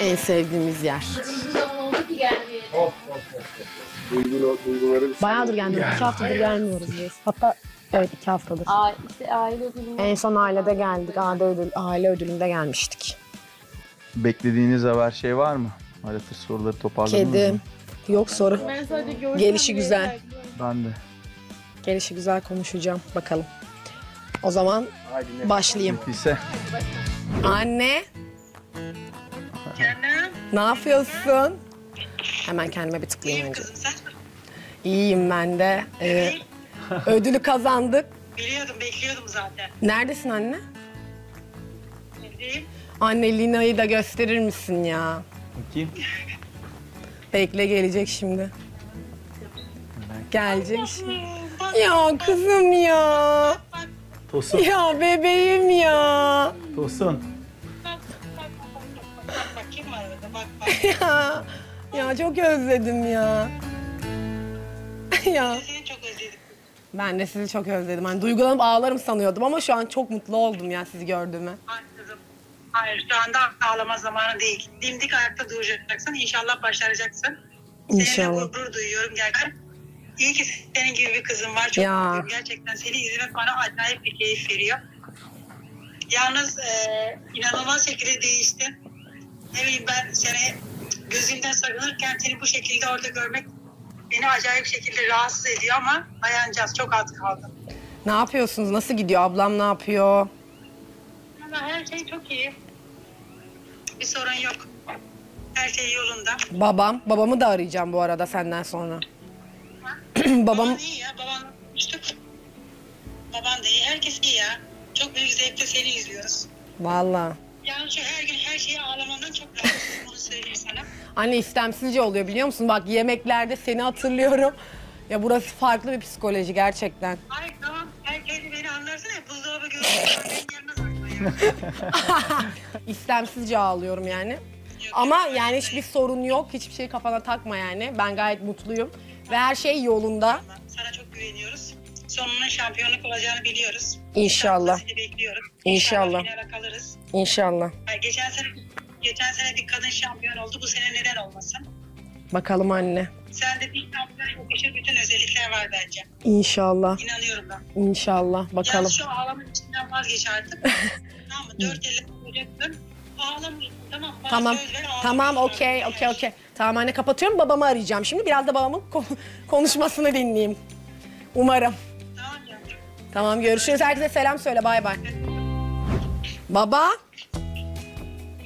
En sevdiğimiz yer. Duyguları Bayağıdır gelmiyoruz. İki haftadır gelmiyoruz biz. Hatta evet iki haftadır. Aa, işte aile ödülü. En son ailede geldik. Aile, ödül, aile ödülünde gelmiştik. Beklediğiniz haber şey var mı? Halatır soruları toparladınız Kedi. mı? Yok soru. Ben sadece gördüm. Gelişi güzel. Ben de. Gelişi güzel konuşacağım. Bakalım. O zaman başlayayım. Bittiyse Anne. Ne yapıyorsun? Hemen kendime bir tıklayayım önce. İyiyim ben de. Ee, ödülü kazandık. Biliyordum, bekliyordum zaten. Neredesin anne? Evdeyim. Anne Lina'yı da gösterir misin ya? bakayım. Bekle gelecek şimdi. Gelecek şimdi. Ya kızım ya. Tosun. Ya bebeğim ya. Tosun. Bak bak. Ya. Ya çok özledim ya. ya. Seni çok özledim. Ben de sizi çok özledim. Hani duygulanıp ağlarım sanıyordum ama şu an çok mutlu oldum ya sizi gördüğüme. Ay kızım. Hayır, şu anda ağlama zamanı değil. Dimdik ayakta duracaksın, İnşallah başaracaksın. İnşallah. Seninle gurur duyuyorum gerçekten. İyi ki senin gibi bir kızım var. Çok Ya. mutluyum. Gerçekten seni izlemek bana acayip bir keyif veriyor. Yalnız e, inanılmaz şekilde değiştin. Ne bileyim ben seni gözümden sakınırken seni bu şekilde orada görmek beni acayip şekilde rahatsız ediyor ama dayanacağız. Çok az kaldı. Ne yapıyorsunuz? Nasıl gidiyor? Ablam ne yapıyor? Ama her şey çok iyi. Bir sorun yok. Her şey yolunda. Babam. Babamı da arayacağım bu arada senden sonra. Babam Baban iyi ya. Baban konuştuk. Baban da iyi. Herkes iyi ya. Çok büyük zevkle seni izliyoruz. valla. Yani şu her gün her şeye ağlamandan çok rahatsızım. Onu söyleyeyim sana. Anne istemsizce oluyor biliyor musun? Bak yemeklerde seni hatırlıyorum. Ya burası farklı bir psikoloji gerçekten. Ay tamam. Herkes beni anlarsın ya. Buzdolabı görüyorsun. Benim gelmez aklıma ya. İstemsizce ağlıyorum yani. Ama yani hiçbir sorun yok. Hiçbir şeyi kafana takma yani. Ben gayet mutluyum. Ve her şey yolunda. Sonunun şampiyonluk olacağını biliyoruz. İnşallah. Bekliyoruz. İnşallah. kalırız. İnşallah. Ay, geçen sene geçen sene bir kadın şampiyon oldu. Bu sene neden olmasın? Bakalım anne. Sende bir şampiyon yakışır bütün özellikler var bence. İnşallah. İnanıyorum ben. İnşallah. Bakalım. Yalnız şu ağlama içinden vazgeç artık. tamam mı? Dört elle tutacaksın. Ağlamıyorsun tamam mı? Tamam. Tamam okey okey okey. Tamam anne kapatıyorum babamı arayacağım. Şimdi biraz da babamın ko- konuşmasını dinleyeyim. Umarım. Tamam görüşürüz. Herkese selam söyle bay bay. Baba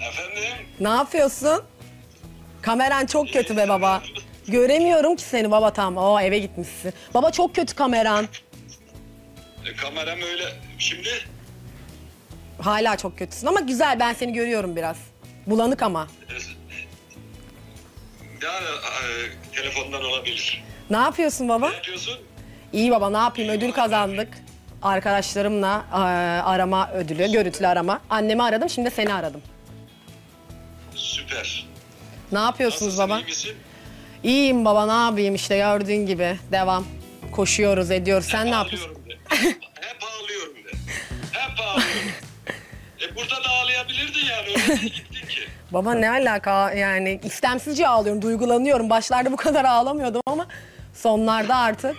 Efendim? ne yapıyorsun? Kameran çok kötü be baba. Göremiyorum ki seni baba tam. Oo eve gitmişsin. Baba çok kötü kameran. E, kameram öyle. Şimdi Hala çok kötüsün ama güzel ben seni görüyorum biraz. Bulanık ama. e, yani e, telefondan olabilir. Ne yapıyorsun baba? Ne yapıyorsun? İyi baba ne yapayım ödül kazandık. Arkadaşlarımla eee, arama ödülü, görüntülü arama. Annemi aradım şimdi de seni aradım. Süper. Ne yapıyorsunuz Nasılsın, baba? iyi misin? İyiyim baba ne yapayım işte gördüğün gibi. Devam. Koşuyoruz ediyoruz. Sen ne yapıyorsun? Ağlıyorum de. Hep ağlıyorum de. Hep ağlıyorum. e burada da ağlayabilirdin yani. Öyle değil gittin ki. Baba ne alaka yani istemsizce ağlıyorum, duygulanıyorum. Başlarda bu kadar ağlamıyordum ama sonlarda artık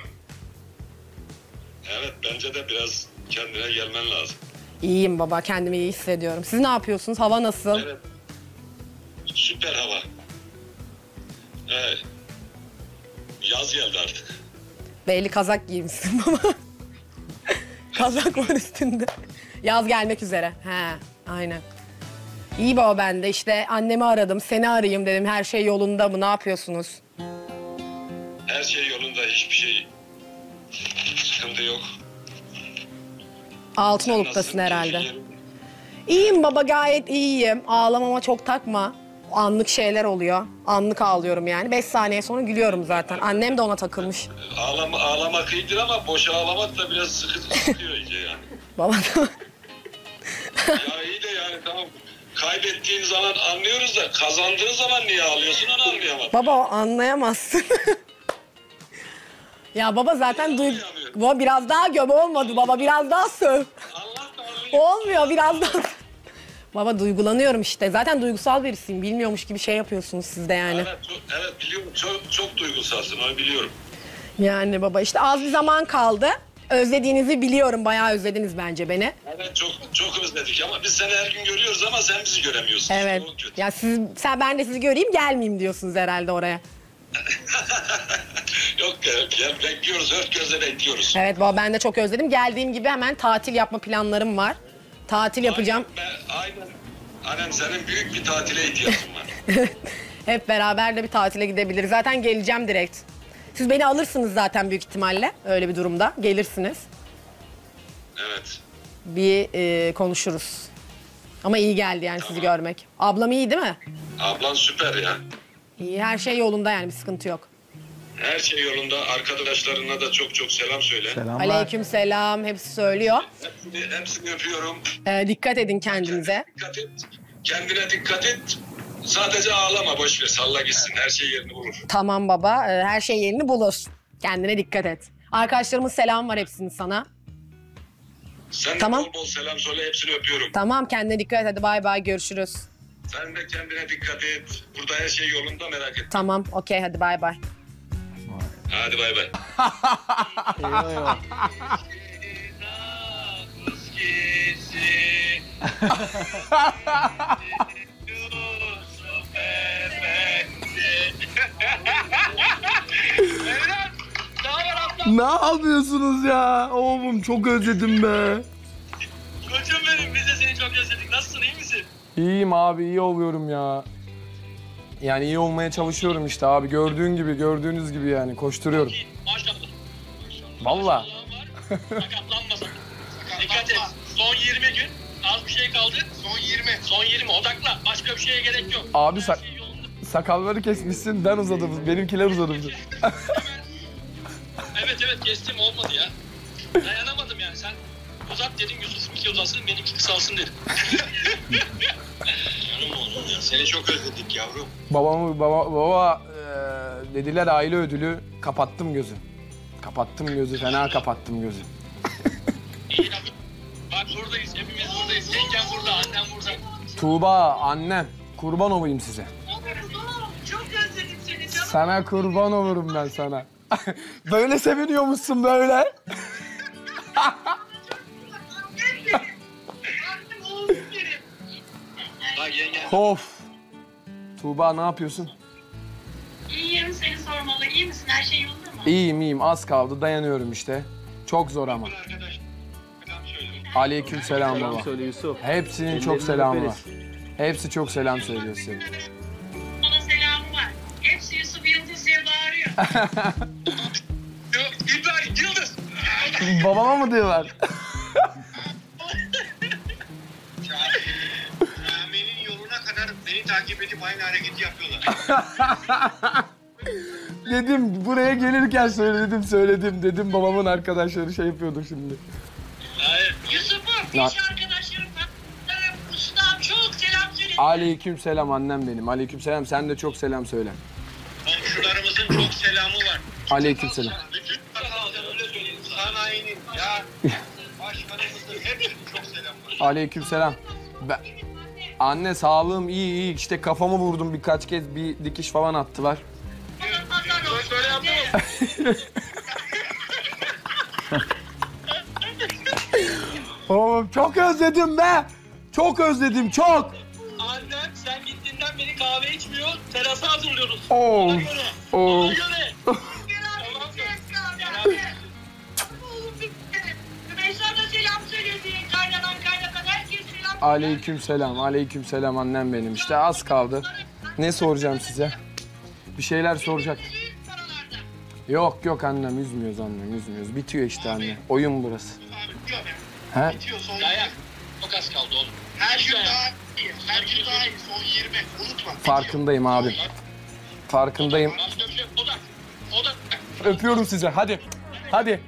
bence de biraz kendine gelmen lazım. iyiyim baba. Kendimi iyi hissediyorum. Siz ne yapıyorsunuz? Hava nasıl? Evet. Süper hava. Evet. Yaz geldi artık. Belli kazak giymişsin baba. kazak var üstünde. Yaz gelmek üzere. He, aynen. İyi baba ben de işte annemi aradım, seni arayayım dedim. Her şey yolunda mı? Ne yapıyorsunuz? Her şey yolunda hiçbir şey sıkıntı yok. Altınoluk'tasın Nasılsın? herhalde. İyiyim baba gayet iyiyim. Ağlamama çok takma. Anlık şeyler oluyor. Anlık ağlıyorum yani. Beş saniye sonra gülüyorum zaten. Annem de ona takılmış. Ağlama, ağlamak iyidir ama boşa ağlamak da biraz sıkı, sıkıyor iyice yani. Baba Ya iyi de yani tamam kaybettiğin zaman anlıyoruz da kazandığın zaman niye ağlıyorsun onu anlayamadım. Baba anlayamazsın. ya baba zaten duy... Baba biraz daha göm olmadı baba biraz daha söv. Olmuyor biraz daha. Baba duygulanıyorum işte. Zaten duygusal birisiyim. Bilmiyormuş gibi şey yapıyorsunuz siz de yani. Evet, evet biliyorum. Çok, çok duygusalsın onu biliyorum. Yani baba işte az bir zaman kaldı. Özlediğinizi biliyorum. Bayağı özlediniz bence beni. Evet çok çok özledik ama biz seni her gün görüyoruz ama sen bizi göremiyorsun. Evet. Ya siz sen ben de sizi göreyim gelmeyeyim diyorsunuz herhalde oraya. Yok gel, gel bekliyoruz. Dört gözle bekliyoruz. Evet baba ben de çok özledim. Geldiğim gibi hemen tatil yapma planlarım var. Tatil yapacağım. Ben, aynen. Aynen senin büyük bir tatile ihtiyacın var. Hep beraber de bir tatile gidebiliriz. Zaten geleceğim direkt. Siz beni alırsınız zaten büyük ihtimalle öyle bir durumda. Gelirsiniz. Evet. Bir e, konuşuruz. Ama iyi geldi yani sizi görmek. Ablam iyi değil mi? Ablan süper ya. İyi her şey yolunda yani bir sıkıntı yok. Her şey yolunda. Arkadaşlarına da çok çok selam söyle. Selamlar. Aleyküm selam hepsi söylüyor. Hepsini, hepsini öpüyorum. Ee, dikkat edin kendinize. Dikkat et. Kendine dikkat et. Sadece ağlama boş ver. Salla gitsin. Her şey yerini bulur. Tamam baba e, her şey yerini bulur. Kendine dikkat et. Arkadaşlarımın selam var hepsinin sana. Sen Tamam. de bol bol selam söyle. Hepsini öpüyorum. Tamam kendine dikkat et hadi bay bay görüşürüz. Sen de kendine dikkat et. Burada her şey yolunda merak etme. Tamam okey hadi bay bay. Hadi bay bay. Ne yapıyorsunuz ya? Oğlum çok özledim be. Koçum benim biz de seni çok özledik. Nasılsın iyi misin? İyiyim abi iyi oluyorum ya. Yani iyi olmaya çalışıyorum işte abi. Gördüğün gibi, gördüğünüz gibi yani koşturuyorum. Maşallah. Var. Sakatlanmasın. Dikkat et. Son 20 gün. Az bir şey kaldı. Son 20. Son 20 odakla. Başka bir şeye gerek yok. Abi sak- şey. Sakalları kesmişsin, ben uzadım. Benimkiler uzadı. Evet evet kestim olmadı ya. Dayanamadım yani sen uzat dedin Yusuf'unki uzasın benimki kısalsın dedim. Canım oğlum ya seni çok özledik yavrum. Babamı, baba, baba eee, dediler aile ödülü. Kapattım gözü. Kapattım gözü, fena kapattım gözü. İyi. Bak buradayız hepimiz buradayız. Yengem burada annem burada. Tuğba, annem. Kurban olayım size. Çok özledim seni canım. Sana kurban olurum ben sana. böyle seviniyormuşsun böyle. Bak yengem. Of. Tuğba ne yapıyorsun? İyiyim seni sormalı. İyi misin? Her şey yolunda mı? İyiyim iyiyim az kaldı dayanıyorum işte. Çok zor ama. Arkadaş. Selam söyle. Aleyküm selam baba. Söyle Yusuf. Hepsinin çok Ellerinden selamı öperiz. var. Hepsi çok selam söylüyor size. Bana selamı var. Hepsi Yusuf Yıldız diye bağırıyor. İbrahim Yıldız. Babama mı diyorlar? Edip aynı hareketi yapıyorlar. dedim buraya gelirken söyledim söyledim dedim babamın arkadaşları şey yapıyordu şimdi. Hayır. Yusuf'um, Ya- iş arkadaşlarım, ustam çok selam söyle. Aleyküm selam annem benim. Aleyküm selam sen de çok selam söyle. Komşularımızın çok selamı var. Aleyküm selam. Bütün öyle söyleyeyim. Sanayinin ya başkanımızın hepsinin çok selam var. Aleyküm selam. Ben... Anne sağlığım iyi iyi işte kafamı vurdum birkaç kez bir dikiş falan attılar. Böyle yaptım. Oğlum çok özledim be. Çok özledim çok. Annem sen gittiğinden beri kahve içmiyor. Terasa hazırlıyoruz. Oo. Ona göre. Oo. Ona göre. Aleyküm selam. Aleyküm selam annem benim. İşte az kaldı. Ne soracağım size? Bir şeyler soracak. Yok yok annem üzmüyoruz annem üzmüyoruz. Bitiyor işte anne. Oyun burası. He? Bitiyor son Dayak. Az kaldı oğlum. Her gün daha iyi. Her gün daha iyi. Son 20. Unutma. Farkındayım abi. Farkındayım. Odak. Odak. Öpüyorum size. Hadi. Hadi.